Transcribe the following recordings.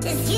Does you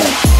home.